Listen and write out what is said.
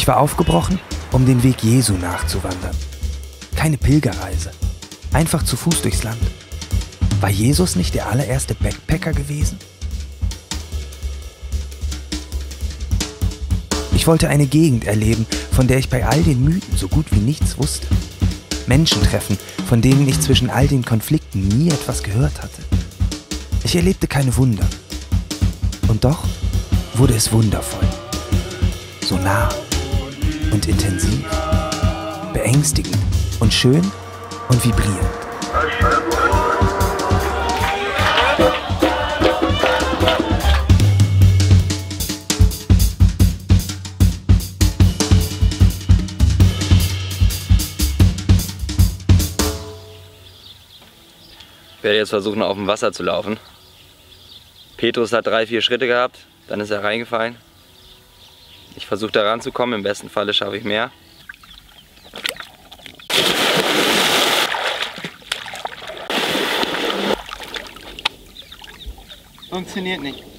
Ich war aufgebrochen, um den Weg Jesu nachzuwandern. Keine Pilgerreise, einfach zu Fuß durchs Land. War Jesus nicht der allererste Backpacker gewesen? Ich wollte eine Gegend erleben, von der ich bei all den Mythen so gut wie nichts wusste. Menschen treffen, von denen ich zwischen all den Konflikten nie etwas gehört hatte. Ich erlebte keine Wunder. Und doch wurde es wundervoll. So nah und intensiv, beängstigend und schön und vibrierend. Ich werde jetzt versuchen, auf dem Wasser zu laufen. Petrus hat drei, vier Schritte gehabt, dann ist er reingefallen. Ich versuche da ranzukommen, im besten Falle schaffe ich mehr. Funktioniert nicht.